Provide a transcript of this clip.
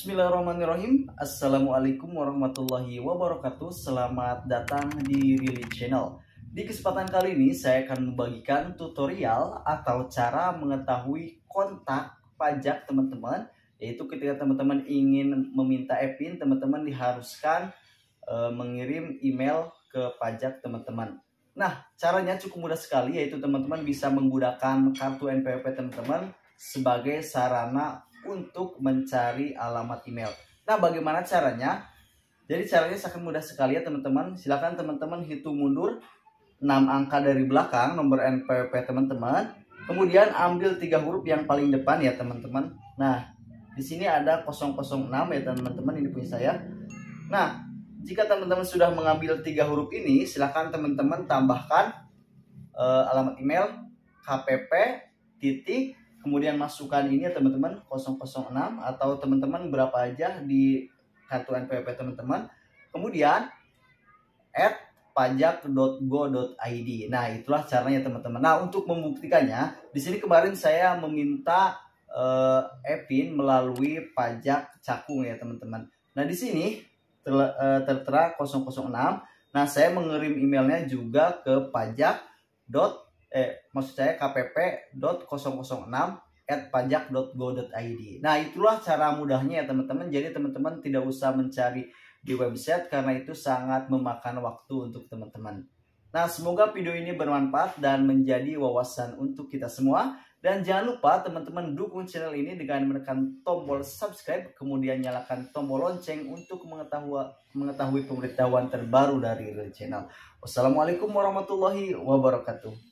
Bismillahirrahmanirrahim. Assalamualaikum warahmatullahi wabarakatuh. Selamat datang di Rili Channel. Di kesempatan kali ini saya akan membagikan tutorial Atau cara mengetahui kontak pajak teman-teman. Yaitu ketika teman-teman ingin meminta EPIN Teman-teman diharuskan e, mengirim email ke pajak teman-teman. Nah caranya cukup mudah sekali Yaitu teman-teman bisa menggunakan kartu NPWP teman-teman Sebagai sarana untuk mencari alamat email. Nah, bagaimana caranya? Jadi caranya sangat mudah sekali ya teman-teman. Silakan teman-teman hitung mundur 6 angka dari belakang nomor NPWP teman-teman. Kemudian ambil tiga huruf yang paling depan ya teman-teman. Nah, di sini ada 006 ya teman-teman ini punya saya. Nah, jika teman-teman sudah mengambil tiga huruf ini, silakan teman-teman tambahkan uh, alamat email KPP titik kemudian masukkan ini ya teman-teman 006 atau teman-teman berapa aja di kartu NPWP teman-teman. Kemudian at pajak.go.id nah itulah caranya teman-teman. Nah untuk membuktikannya di sini kemarin saya meminta uh, EPIN melalui pajak cakung ya teman-teman. Nah di sini ter, uh, tertera 006 nah saya mengirim emailnya juga ke pajak dot eh maksud saya kpp.006 at pajak.go.id. Nah, itulah cara mudahnya ya teman-teman. Jadi teman-teman tidak usah mencari di website karena itu sangat memakan waktu untuk teman-teman. Nah, semoga video ini bermanfaat dan menjadi wawasan untuk kita semua. Dan jangan lupa teman-teman dukung channel ini dengan menekan tombol subscribe, kemudian nyalakan tombol lonceng untuk mengetahui, mengetahui pemberitahuan terbaru dari channel. Wassalamualaikum warahmatullahi wabarakatuh.